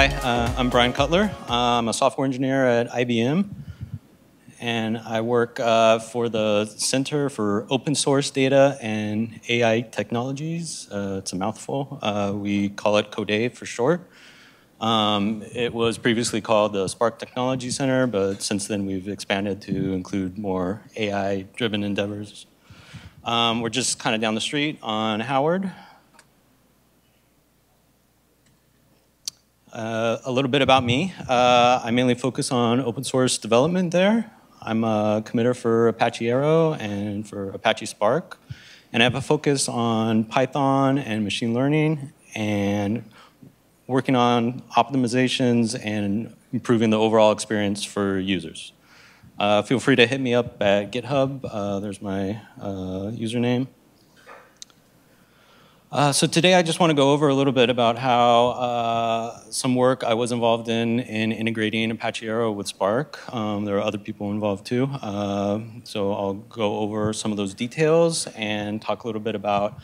hi, uh, I'm Bryan Cutler. I'm a software engineer at IBM, and I work uh, for the Center for Open Source Data and AI Technologies. Uh, it's a mouthful. Uh, we call it CODE for short. Um, it was previously called the Spark Technology Center, but since then we've expanded to include more AI-driven endeavors. Um, we're just kind of down the street on Howard. Uh, a little bit about me. Uh, I mainly focus on open source development there. I'm a committer for Apache Arrow and for Apache Spark. And I have a focus on Python and machine learning and working on optimizations and improving the overall experience for users. Uh, feel free to hit me up at GitHub. Uh, there's my uh, username. Uh, so today I just want to go over a little bit about how uh, some work I was involved in in integrating Apache Arrow with Spark. Um, there are other people involved too. Uh, so I'll go over some of those details and talk a little bit about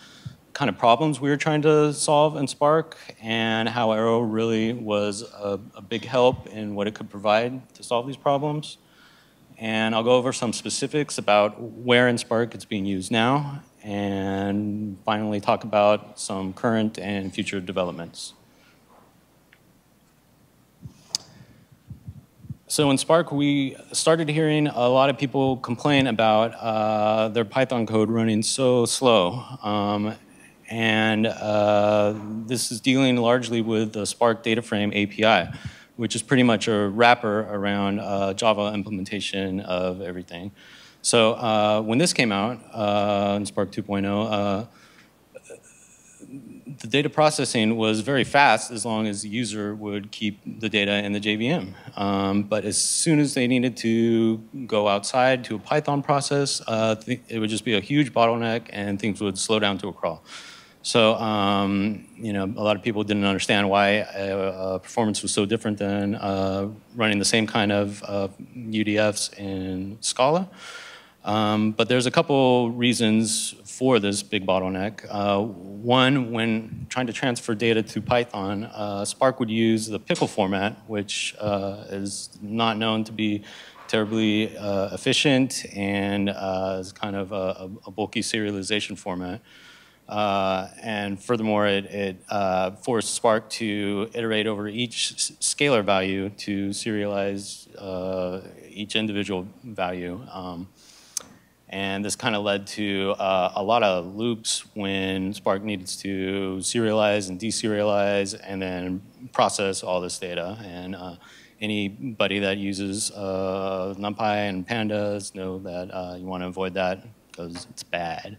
kind of problems we were trying to solve in Spark and how Arrow really was a, a big help in what it could provide to solve these problems. And I'll go over some specifics about where in Spark it's being used now and finally talk about some current and future developments. So in Spark, we started hearing a lot of people complain about uh, their Python code running so slow. Um, and uh, this is dealing largely with the Spark Data Frame API, which is pretty much a wrapper around uh, Java implementation of everything. So uh, when this came out uh, in Spark 2.0, uh, the data processing was very fast as long as the user would keep the data in the JVM. Um, but as soon as they needed to go outside to a Python process, uh, it would just be a huge bottleneck and things would slow down to a crawl. So, um, you know, a lot of people didn't understand why uh, performance was so different than uh, running the same kind of UDFs in Scala. Um, but there's a couple reasons for this big bottleneck. Uh, one, when trying to transfer data to Python, uh, Spark would use the pickle format, which uh, is not known to be terribly uh, efficient and uh, is kind of a, a, bulky serialization format. Uh, and furthermore, it, it forced Spark to iterate over each scalar value to serialize each individual value. Um, and this kind of led to uh, a lot of loops when Spark needs to serialize and deserialize and then process all this data. And uh, anybody that uses uh, NumPy and Pandas know that uh, you want to avoid that because it's bad.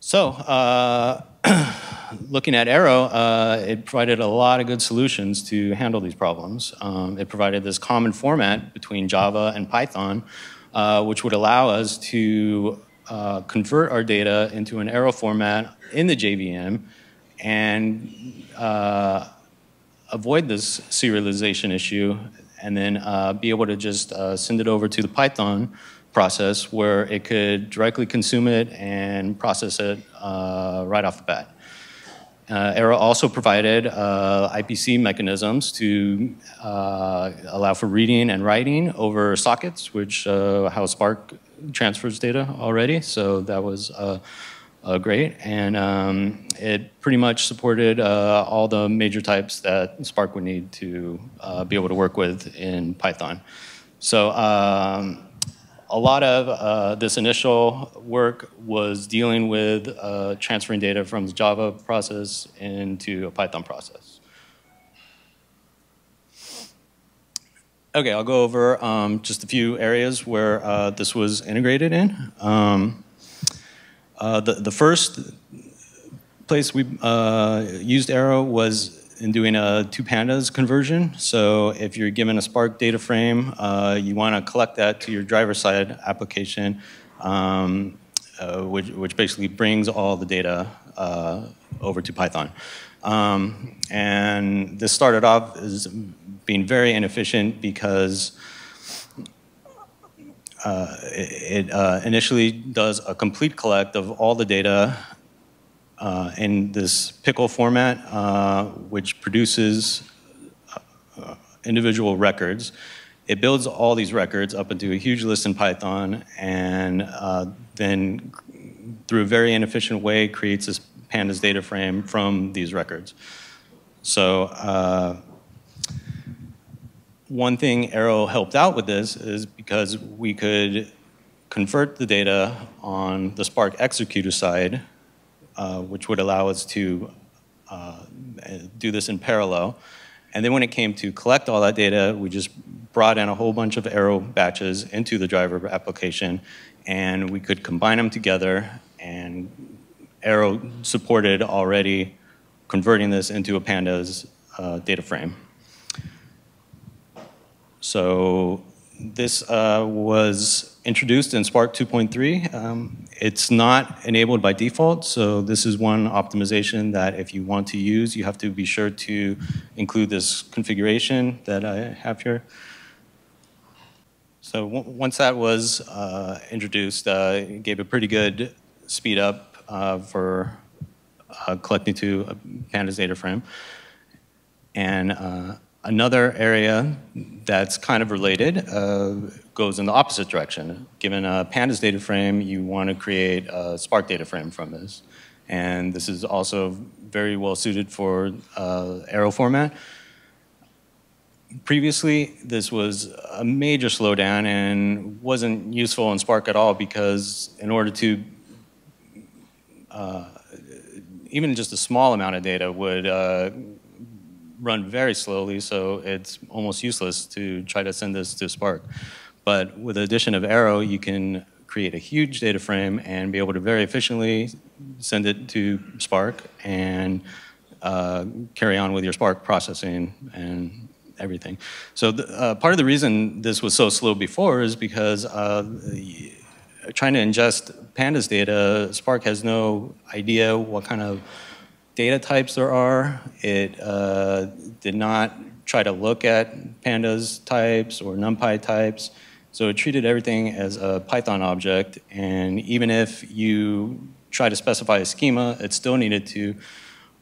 So uh, looking at Arrow, uh, it provided a lot of good solutions to handle these problems. Um, it provided this common format between Java and Python uh, which would allow us to uh, convert our data into an arrow format in the JVM and uh, avoid this serialization issue and then uh, be able to just uh, send it over to the Python process where it could directly consume it and process it right off the bat. Uh, Arrow also provided uh, IPC mechanisms to uh, allow for reading and writing over sockets, which uh, how Spark transfers data already. So that was uh, uh, great. And um, it pretty much supported all the major types that Spark would need to be able to work with in Python. So um, a lot of uh, this initial work was dealing with uh, transferring data from the Java process into a Python process. Okay, I'll go over um, just a few areas where uh, this was integrated in. Um, uh, the, the first place we uh, used Arrow was in doing a toPandas conversion. So if you're given a Spark data frame, uh, you want to collect that to your driver side application, um, uh, which, which, basically brings all the data uh, over to Python. Um, and this started off as being very inefficient because uh, it, it uh, initially does a complete collect of all the data uh, in this pickle format, uh, which produces uh, individual records. It builds all these records up into a huge list in Python, and uh, then through a very inefficient way creates this pandas data frame from these records. So uh, one thing Arrow helped out with this is because we could convert the data on the Spark executor side, uh, which would allow us to uh, do this in parallel. And then when it came to collect all that data, we just brought in a whole bunch of Arrow batches into the driver application, and we could combine them together, and Arrow supported already converting this into a pandas uh, data frame. So this uh, was introduced in Spark 2.3. Um, it's not enabled by default, so this is one optimization that if you want to use, you have to be sure to include this configuration that I have here. So once that was uh, introduced, uh, it gave a pretty good speed up uh, for uh, collecting to a pandas data frame. And uh, Another area that's kind of related uh, goes in the opposite direction. Given a pandas data frame, you want to create a Spark data frame from this. And this is also very well suited for uh, arrow format. Previously, this was a major slowdown and wasn't useful in Spark at all because in order to, uh, even just a small amount of data would uh, run very slowly, so it's almost useless to try to send this to Spark. But with the addition of Arrow, you can create a huge data frame and be able to very efficiently send it to Spark and uh, carry on with your Spark processing and everything. So the, uh, part of the reason this was so slow before is because uh, trying to ingest pandas data, Spark has no idea what kind of data types there are. It uh, did not try to look at pandas types or NumPy types. So it treated everything as a Python object. And even if you try to specify a schema, it still needed to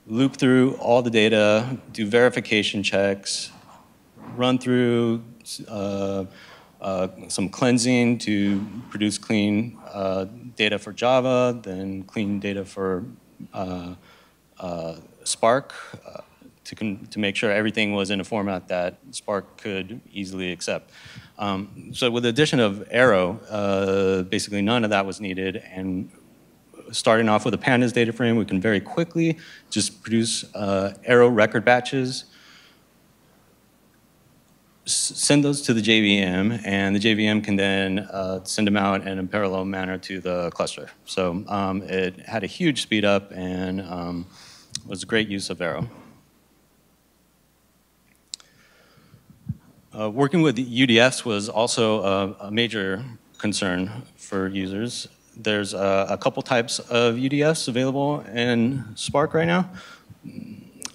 loop through all the data, do verification checks, run through uh, uh, some cleansing to produce clean uh, data for Java, then clean data for uh, uh, Spark uh, to, to make sure everything was in a format that Spark could easily accept. Um, so with the addition of Arrow, uh, basically none of that was needed. And starting off with a pandas data frame, we can very quickly just produce uh, Arrow record batches, send those to the JVM, and the JVM can then uh, send them out in a parallel manner to the cluster. So um, it had a huge speed up and um, was a great use of Arrow. Uh, working with UDFs was also a, a, major concern for users. There's a, couple types of UDFs available in Spark right now.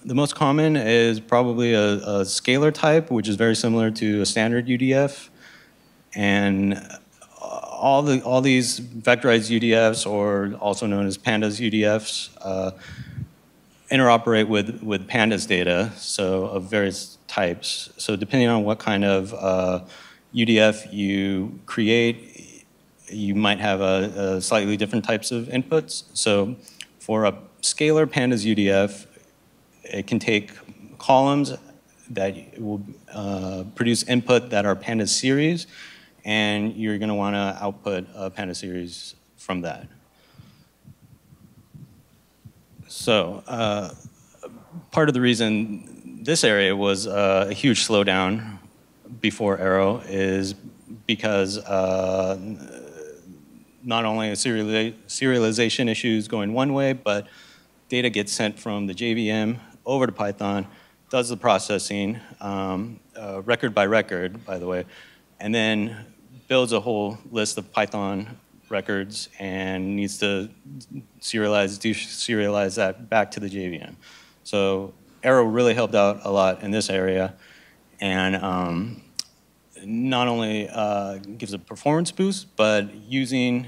The most common is probably a, a scalar type, which is very similar to a standard UDF. And all, the, all these vectorized UDFs, or also known as pandas UDFs, uh, interoperate with, with pandas data, so of various types. So depending on what kind of uh, UDF you create, you might have a, a, slightly different types of inputs. So for a scalar pandas UDF, it can take columns that will uh, produce input that are pandas series, and you're going to want to output a pandas series from that. So uh, part of the reason this area was uh, a huge slowdown before Arrow is because uh, not only serialization issues going one way, but data gets sent from the JVM over to Python, does the processing, um, uh, record by record, by the way, and then builds a whole list of Python records and needs to serialize, deserialize that back to the JVM. So Arrow really helped out a lot in this area and um, not only uh, gives a performance boost, but using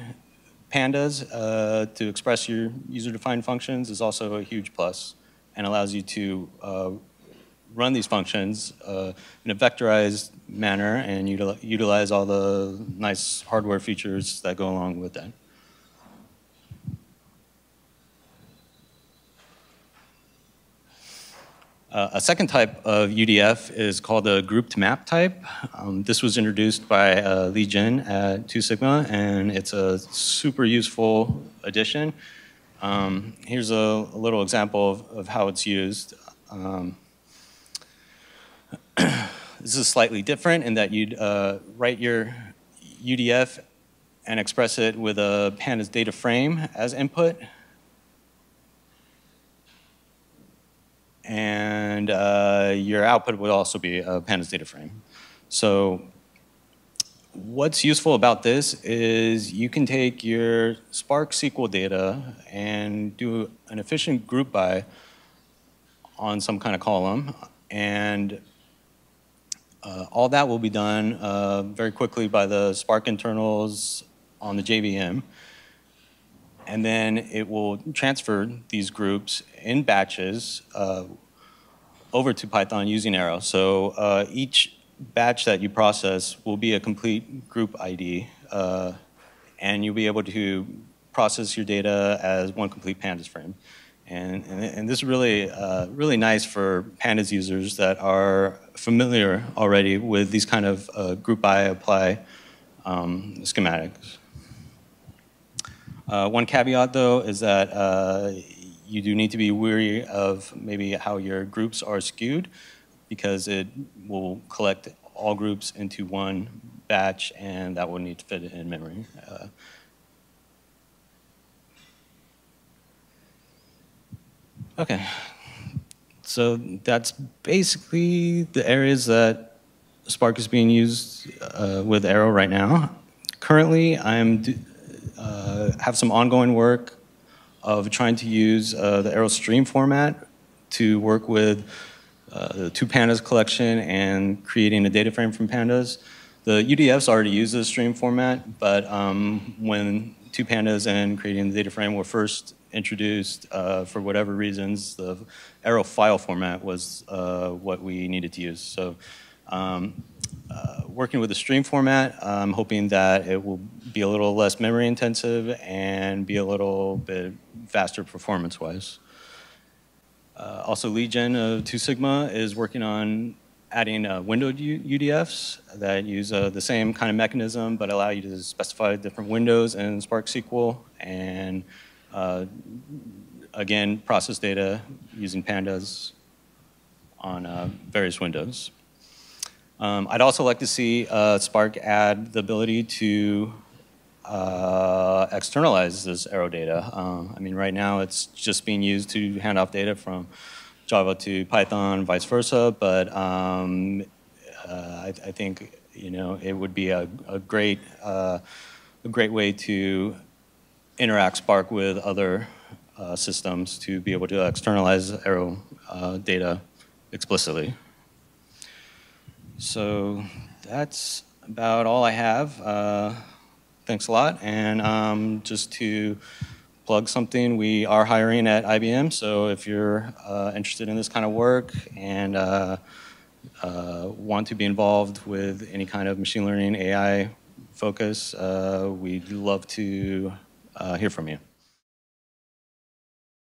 pandas uh, to express your user-defined functions is also a huge plus and allows you to uh, run these functions uh, in a vectorized manner and util utilize all the nice hardware features that go along with that. Uh, a second type of UDF is called a grouped map type. Um, this was introduced by uh, Li Jin at Two Sigma, and it's a super useful addition. Um, here's a, a, little example of, of, how it's used. Um, this is slightly different in that you'd uh, write your UDF and express it with a pandas data frame as input. and uh, your output would also be a pandas data frame. So what's useful about this is you can take your Spark SQL data and do an efficient group by on some kind of column, and uh, all that will be done uh, very quickly by the Spark internals on the JVM. And then it will transfer these groups in batches uh, over to Python using Arrow. So uh, each batch that you process will be a complete group ID, uh, and you'll be able to process your data as one complete pandas frame. And, and, and this is really, uh, really nice for pandas users that are familiar already with these kind of uh, group by apply um, schematics. Uh, one caveat, though, is that uh, you do need to be wary of maybe how your groups are skewed because it will collect all groups into one batch and that will need to fit in memory. Uh, okay, so that's basically the areas that Spark is being used uh, with Arrow right now. Currently, I'm uh, have some ongoing work of trying to use uh, the Arrow stream format to work with uh, the toPandas collection and creating a data frame from pandas. The UDFs already use the stream format, but um, when toPandas and creating the data frame were first introduced, uh, for whatever reasons, the Arrow file format was uh, what we needed to use. So um, uh, working with the stream format, I'm hoping that it will be a little less memory intensive and be a little bit faster performance-wise. Uh, also, Jin of Two Sigma is working on adding uh, windowed UDFs that use uh, the same kind of mechanism but allow you to specify different windows in Spark SQL and again process data using pandas on uh, various windows. Um, I'd also like to see uh, Spark add the ability to uh, externalize this arrow data. Uh, I mean, right now it's just being used to hand off data from Java to Python, vice versa, but um, uh, I, I, think you know it would be a, a great uh, a great way to interact Spark with other uh, systems to be able to externalize arrow data explicitly. So that's about all I have. Uh, thanks a lot. And um, just to plug something, we are hiring at IBM. So if you're uh, interested in this kind of work and uh, uh want to be involved with any kind of machine learning AI focus, uh, we'd love to uh, hear from you.